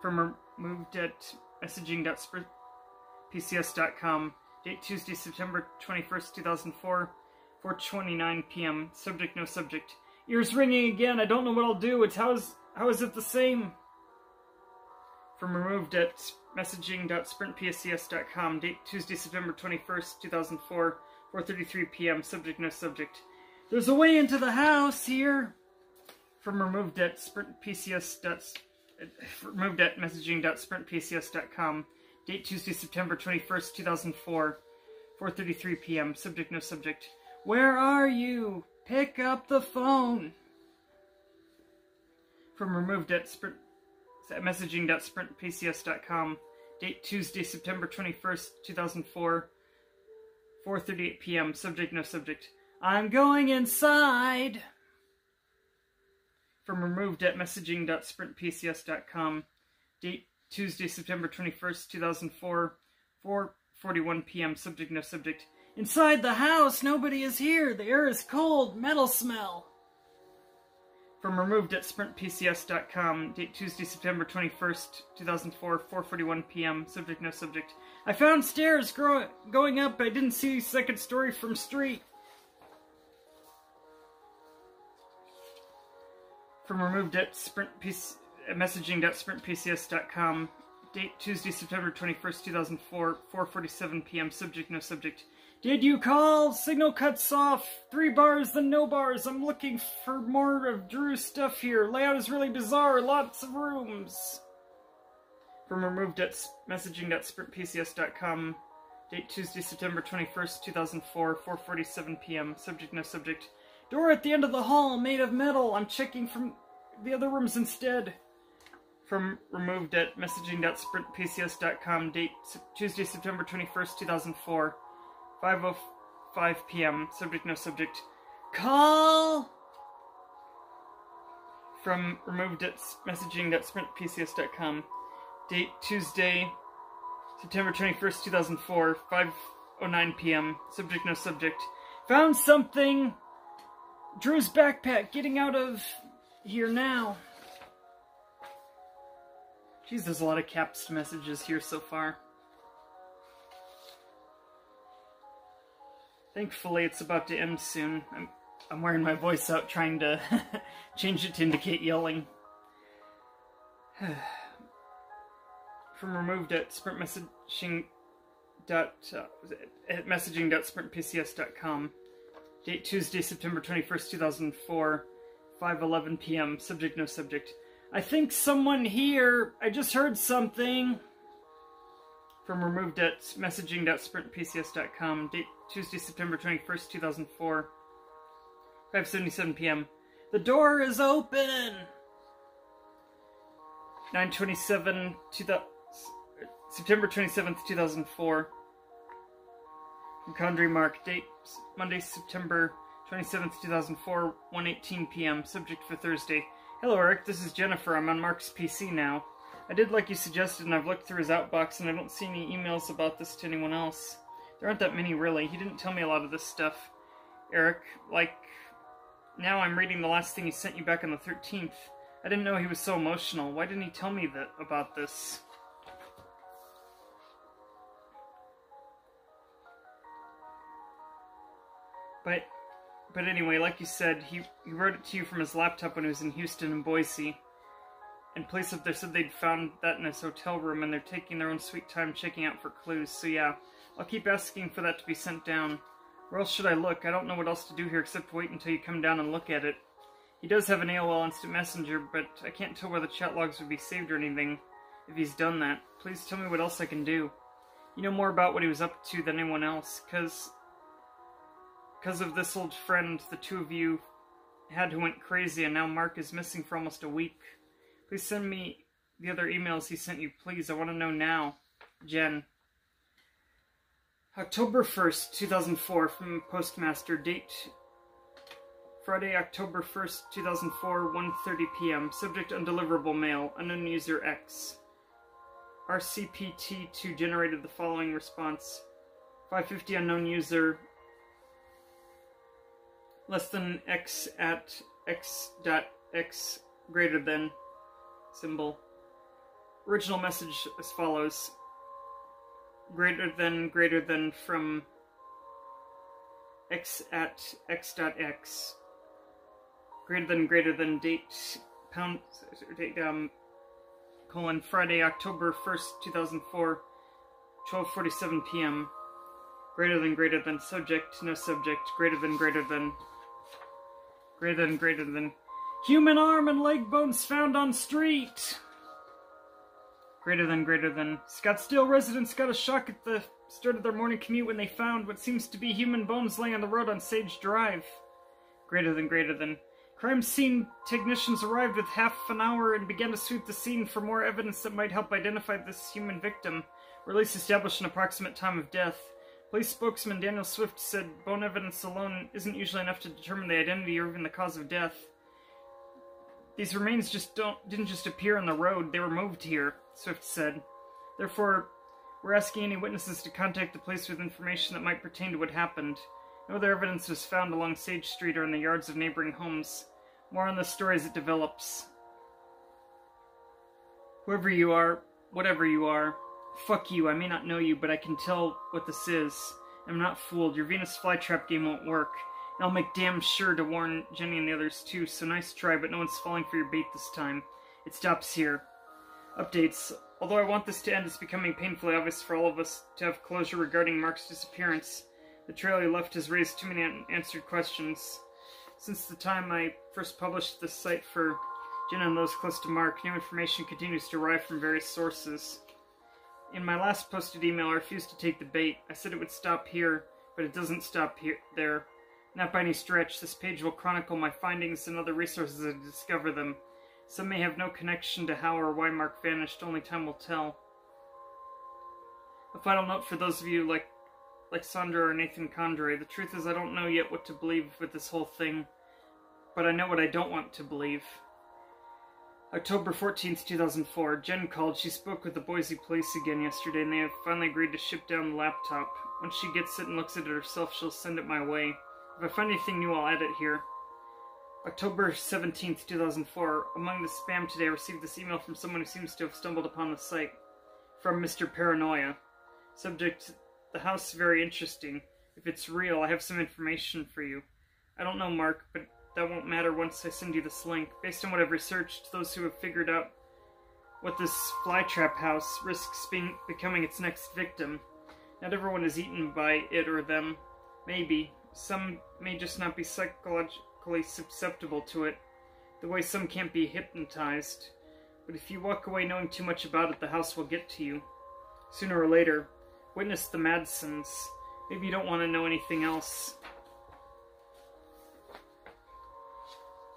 From moved at messaging.pcs.com. Date Tuesday, September 21st, 2004, 4.29 p.m. Subject, no subject. Ears ringing again. I don't know what I'll do. It's how is, how is it the same? From removed at messaging.sprintpcs.com. Date Tuesday, September 21st, 2004, 4.33 p.m. Subject, no subject. There's a way into the house here. From removed at at messaging.sprintpcs.com. Date Tuesday, September 21st, 2004. 4.33 p.m. Subject, no subject. Where are you? Pick up the phone. From removed at sprint, messaging.sprintpcs.com. Date Tuesday, September 21st, 2004. 4.38 p.m. Subject, no subject. I'm going inside from removed at messaging.sprintpcs.com. Date Tuesday, September 21st, 2004, 4:41 p.m. Subject no subject. Inside the house, nobody is here. The air is cold. Metal smell. From removed at sprintpcs.com. Date Tuesday, September 21st, 2004, 4:41 p.m. Subject no subject. I found stairs going up. I didn't see second story from street. From removed at sprint uh, messaging.sprintpcs.com. Date Tuesday, September 21st, 2004, 4.47 p.m. Subject, no subject. Did you call? Signal cuts off. Three bars, then no bars. I'm looking for more of Drew's stuff here. Layout is really bizarre. Lots of rooms. From removed at messaging.sprintpcs.com. Date Tuesday, September 21st, 2004, 4.47 p.m. Subject, no subject. Door at the end of the hall, made of metal. I'm checking from the other rooms instead. From removed at messaging.sprintpcs.com. Date Tuesday, September 21st, 2004. 5.05 p.m. Subject, no subject. Call! From removed at messaging.sprintpcs.com. Date Tuesday, September 21st, 2004. 5.09 p.m. Subject, no subject. Found something! Drew's backpack getting out of here now. Jeez, there's a lot of caps messages here so far. Thankfully, it's about to end soon. I'm, I'm wearing my voice out trying to [LAUGHS] change it to indicate yelling. [SIGHS] From removed at sprint messaging dot uh, at messaging.sprintpcs.com. Date Tuesday, September 21st, 2004, 5.11 p.m. Subject, no subject. I think someone here... I just heard something. from removed at messaging.sprintpcs.com. Date Tuesday, September 21st, 2004. 5.77 p.m. The door is open! 927, 2000, September 27th, 2004. Condrey Mark. Date Monday, September 27th, 2004, 1.18 p.m. Subject for Thursday. Hello, Eric. This is Jennifer. I'm on Mark's PC now. I did like you suggested, and I've looked through his outbox, and I don't see any emails about this to anyone else. There aren't that many, really. He didn't tell me a lot of this stuff. Eric, like, now I'm reading the last thing he sent you back on the 13th. I didn't know he was so emotional. Why didn't he tell me that about this? But, but anyway, like you said, he, he wrote it to you from his laptop when he was in Houston and Boise. And police up there said they'd found that in his hotel room and they're taking their own sweet time checking out for clues. So yeah, I'll keep asking for that to be sent down. Where else should I look? I don't know what else to do here except wait until you come down and look at it. He does have an AOL Instant Messenger, but I can't tell where the chat logs would be saved or anything if he's done that. Please tell me what else I can do. You know more about what he was up to than anyone else, because because of this old friend, the two of you had who went crazy, and now Mark is missing for almost a week. Please send me the other emails he sent you, please. I want to know now. Jen. October 1st, 2004, from Postmaster. Date Friday, October 1st, 2004, 1.30 p.m. Subject undeliverable mail. Unknown user X. RCPT2 generated the following response. 550 unknown user less than x at x dot x greater than symbol. Original message as follows. Greater than greater than from x at x dot x. Greater than greater than date pound date um colon Friday October first two thousand four. 12:47 p.m. Greater than greater than subject no subject greater than greater than Greater than, greater than. Human arm and leg bones found on street! Greater than, greater than. Scottsdale residents got a shock at the start of their morning commute when they found what seems to be human bones laying on the road on Sage Drive. Greater than, greater than. Crime scene technicians arrived with half an hour and began to sweep the scene for more evidence that might help identify this human victim, or at least establish an approximate time of death. Police spokesman Daniel Swift said bone evidence alone isn't usually enough to determine the identity or even the cause of death. These remains just don't didn't just appear on the road, they were moved here, Swift said. Therefore, we're asking any witnesses to contact the police with information that might pertain to what happened. No other evidence was found along Sage Street or in the yards of neighboring homes. More on this story as it develops. Whoever you are, whatever you are, Fuck you, I may not know you, but I can tell what this is. I'm not fooled. Your Venus flytrap game won't work. And I'll make damn sure to warn Jenny and the others too, so nice try, but no one's falling for your bait this time. It stops here. Updates. Although I want this to end, it's becoming painfully obvious for all of us to have closure regarding Mark's disappearance. The trail he left has raised too many unanswered questions. Since the time I first published this site for Jenna and those close to Mark, new information continues to arrive from various sources. In my last posted email, I refused to take the bait. I said it would stop here, but it doesn't stop here there. Not by any stretch. This page will chronicle my findings and other resources as I discover them. Some may have no connection to how or why Mark vanished, only time will tell. A final note for those of you like like Sandra or Nathan Condrey. The truth is I don't know yet what to believe with this whole thing, but I know what I don't want to believe. October 14th, 2004. Jen called. She spoke with the Boise police again yesterday, and they have finally agreed to ship down the laptop. Once she gets it and looks at it herself, she'll send it my way. If I find anything new, I'll add it here. October 17th, 2004. Among the spam today, I received this email from someone who seems to have stumbled upon the site. From Mr. Paranoia. Subject, the house is very interesting. If it's real, I have some information for you. I don't know, Mark, but that won't matter once I send you this link. Based on what I've researched, those who have figured out what this flytrap house risks being becoming its next victim. Not everyone is eaten by it or them. Maybe. Some may just not be psychologically susceptible to it, the way some can't be hypnotized. But if you walk away knowing too much about it, the house will get to you. sooner or later. Witness the Madsens. Maybe you don't want to know anything else.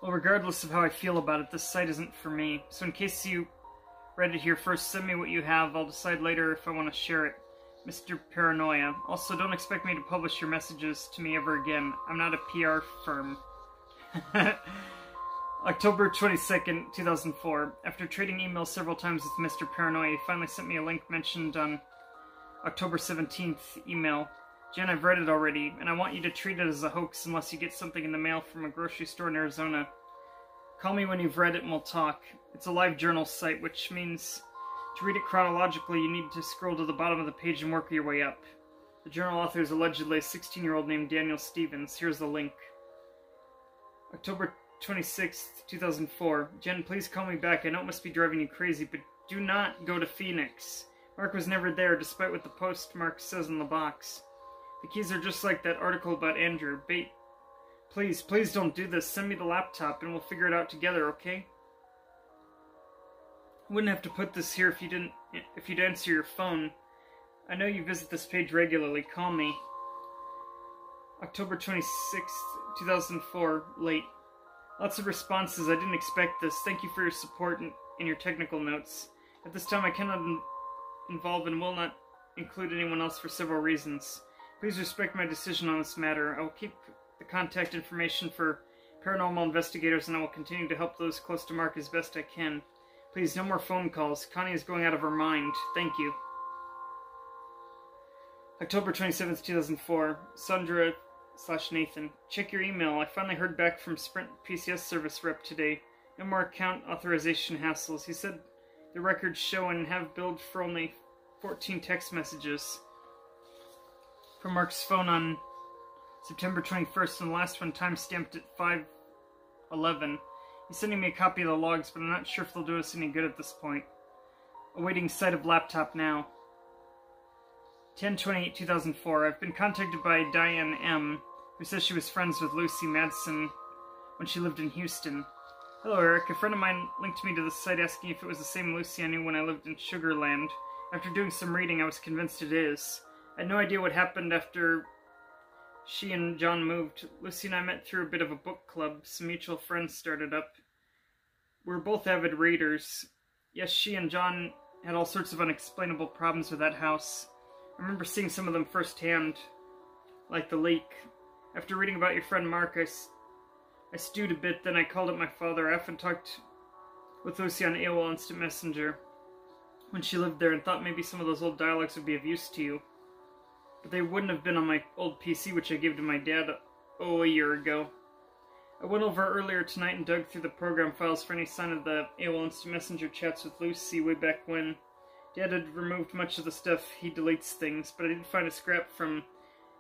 Well, regardless of how I feel about it, this site isn't for me. So in case you read it here first, send me what you have. I'll decide later if I want to share it. Mr. Paranoia. Also, don't expect me to publish your messages to me ever again. I'm not a PR firm. [LAUGHS] October 22nd, 2004. After trading emails several times with Mr. Paranoia, he finally sent me a link mentioned on October 17th email. Jen, I've read it already, and I want you to treat it as a hoax unless you get something in the mail from a grocery store in Arizona. Call me when you've read it and we'll talk. It's a live journal site, which means to read it chronologically, you need to scroll to the bottom of the page and work your way up. The journal author is allegedly a 16 year old named Daniel Stevens. Here's the link. October 26th, 2004. Jen, please call me back. I know it must be driving you crazy, but do not go to Phoenix. Mark was never there, despite what the postmark says on the box. The keys are just like that article about Andrew. Bait. Please, please don't do this. Send me the laptop and we'll figure it out together, okay? Wouldn't have to put this here if you didn't if you'd answer your phone. I know you visit this page regularly. Call me. October 26th, 2004, late. Lots of responses. I didn't expect this. Thank you for your support and, and your technical notes. At this time, I cannot in involve and will not include anyone else for several reasons. Please respect my decision on this matter. I will keep the contact information for paranormal investigators and I will continue to help those close to Mark as best I can. Please, no more phone calls. Connie is going out of her mind. Thank you. October 27th, 2004. Sundra slash Nathan. Check your email. I finally heard back from Sprint PCS service rep today. No more account authorization hassles. He said the records show and have billed for only 14 text messages from Mark's phone on September 21st, and the last one time stamped at 511. He's sending me a copy of the logs, but I'm not sure if they'll do us any good at this point. Awaiting sight of laptop now. 1028 2004. I've been contacted by Diane M., who says she was friends with Lucy Madsen when she lived in Houston. Hello, Eric. A friend of mine linked me to the site asking if it was the same Lucy I knew when I lived in Sugarland. After doing some reading, I was convinced it is. I had no idea what happened after she and John moved. Lucy and I met through a bit of a book club some mutual friends started up. We are both avid readers. Yes, she and John had all sorts of unexplainable problems with that house. I remember seeing some of them firsthand, like the leak. After reading about your friend Mark, I, stewed a bit, then I called up my father. I often talked with Lucy on AOL Instant Messenger when she lived there and thought maybe some of those old dialogues would be of use to you but they wouldn't have been on my old PC, which I gave to my dad, oh, a year ago. I went over earlier tonight and dug through the program files for any sign of the AOL Instant Messenger chats with Lucy way back when. Dad had removed much of the stuff, he deletes things, but I did find a scrap from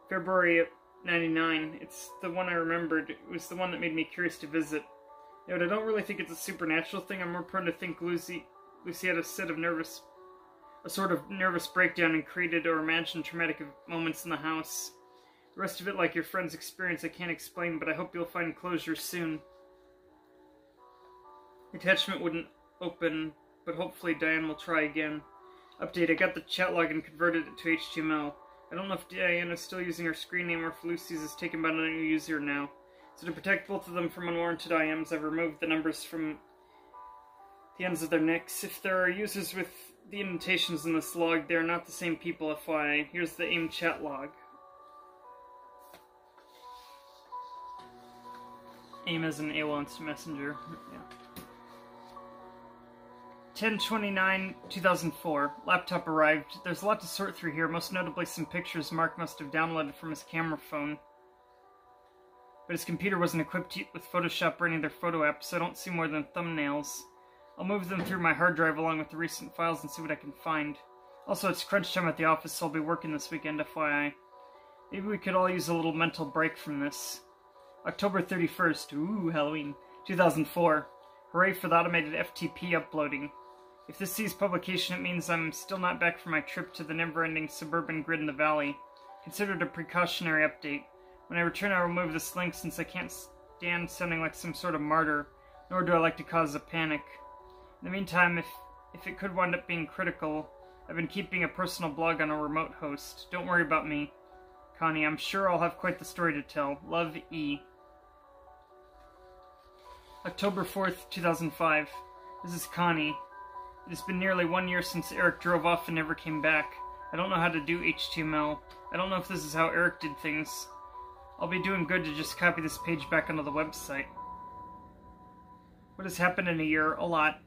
February 99. It's the one I remembered. It was the one that made me curious to visit. Note, I don't really think it's a supernatural thing. I'm more prone to think Lucy, Lucy had a set of nervous a sort of nervous breakdown and created or imagined traumatic moments in the house. The rest of it, like your friend's experience, I can't explain, but I hope you'll find closure soon. Attachment wouldn't open, but hopefully Diane will try again. Update, I got the chat log and converted it to HTML. I don't know if Diane is still using her screen name or if Lucy's is taken by a new user now. So to protect both of them from unwarranted IMs, I've removed the numbers from the ends of their necks. If there are users with the indentations in this log, they're not the same people, FYI. Here's the AIM chat log. AIM as an AOL Instant Messenger. Yeah. 1029 2004. Laptop arrived. There's a lot to sort through here, most notably some pictures Mark must have downloaded from his camera phone. But his computer wasn't equipped with Photoshop or any other photo apps, so I don't see more than thumbnails. I'll move them through my hard drive along with the recent files and see what I can find. Also, it's crunch time at the office, so I'll be working this weekend, FYI. Maybe we could all use a little mental break from this. October 31st, ooh, Halloween, 2004. Hooray for the automated FTP uploading. If this sees publication, it means I'm still not back from my trip to the never-ending suburban grid in the valley. Consider it a precautionary update. When I return, I will remove this link since I can't stand sounding like some sort of martyr, nor do I like to cause a panic. In the meantime, if, if it could wind up being critical, I've been keeping a personal blog on a remote host. Don't worry about me. Connie, I'm sure I'll have quite the story to tell. Love, E. October 4th, 2005. This is Connie. It has been nearly one year since Eric drove off and never came back. I don't know how to do HTML. I don't know if this is how Eric did things. I'll be doing good to just copy this page back onto the website. What has happened in a year? A lot.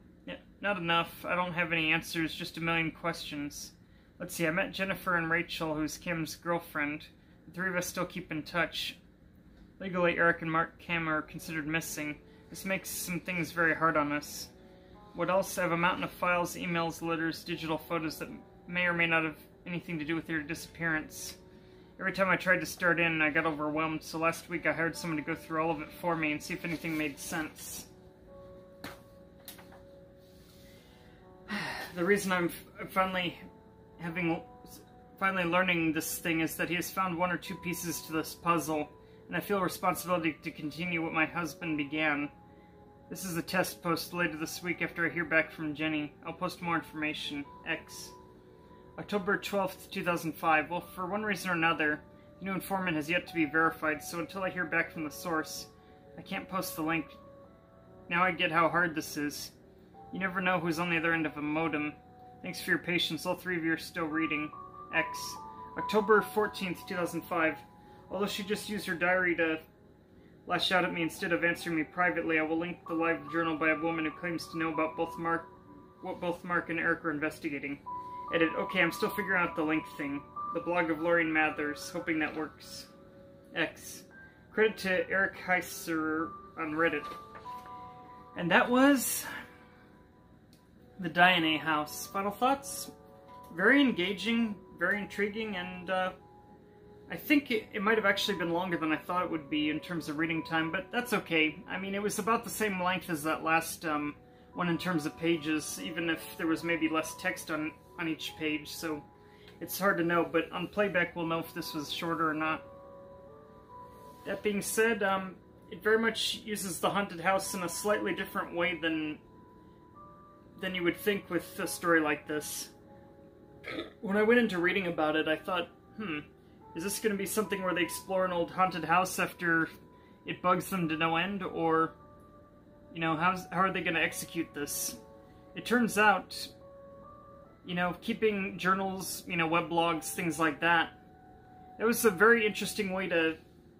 Not enough. I don't have any answers, just a million questions. Let's see, I met Jennifer and Rachel, who's Kim's girlfriend. The three of us still keep in touch. Legally, Eric and Mark Kim are considered missing. This makes some things very hard on us. What else? I have a mountain of files, emails, letters, digital photos that may or may not have anything to do with your disappearance. Every time I tried to start in, I got overwhelmed, so last week I hired someone to go through all of it for me and see if anything made sense. The reason I'm finally having finally learning this thing is that he has found one or two pieces to this puzzle, and I feel responsibility to continue what my husband began. This is a test post later this week after I hear back from Jenny. I'll post more information. X. October 12th, 2005. Well, for one reason or another, the new informant has yet to be verified, so until I hear back from the source, I can't post the link. Now I get how hard this is. You never know who's on the other end of a modem. Thanks for your patience. All three of you are still reading. X. October 14th, 2005. Although she just used her diary to lash out at me instead of answering me privately, I will link the live journal by a woman who claims to know about both Mark, what both Mark and Eric are investigating. Edit. Okay, I'm still figuring out the link thing. The blog of Lauren Mathers, hoping that works. X. Credit to Eric Heisserer on Reddit. And that was the Dionaea House. Final thoughts? Very engaging, very intriguing, and uh, I think it, it might have actually been longer than I thought it would be in terms of reading time, but that's okay. I mean, it was about the same length as that last um, one in terms of pages, even if there was maybe less text on, on each page, so it's hard to know, but on playback we'll know if this was shorter or not. That being said, um, it very much uses the haunted house in a slightly different way than than you would think with a story like this. When I went into reading about it, I thought, hmm, is this going to be something where they explore an old haunted house after it bugs them to no end, or, you know, how's, how are they going to execute this? It turns out, you know, keeping journals, you know, weblogs, things like that, it was a very interesting way to,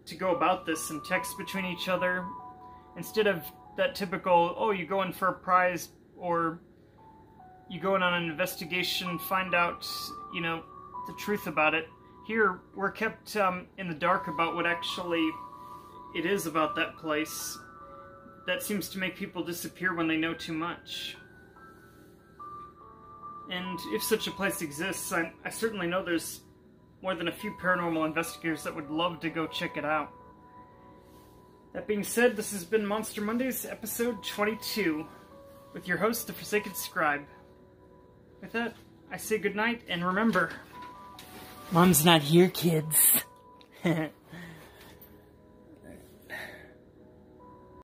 to go about this and text between each other, instead of that typical, oh, you go in for a prize, or you go in on an investigation, find out, you know, the truth about it. Here, we're kept um, in the dark about what actually it is about that place. That seems to make people disappear when they know too much. And if such a place exists, I, I certainly know there's more than a few paranormal investigators that would love to go check it out. That being said, this has been Monster Mondays, episode 22, with your host, the Forsaken Scribe. With that, I say goodnight, and remember, Mom's not here, kids. [LAUGHS]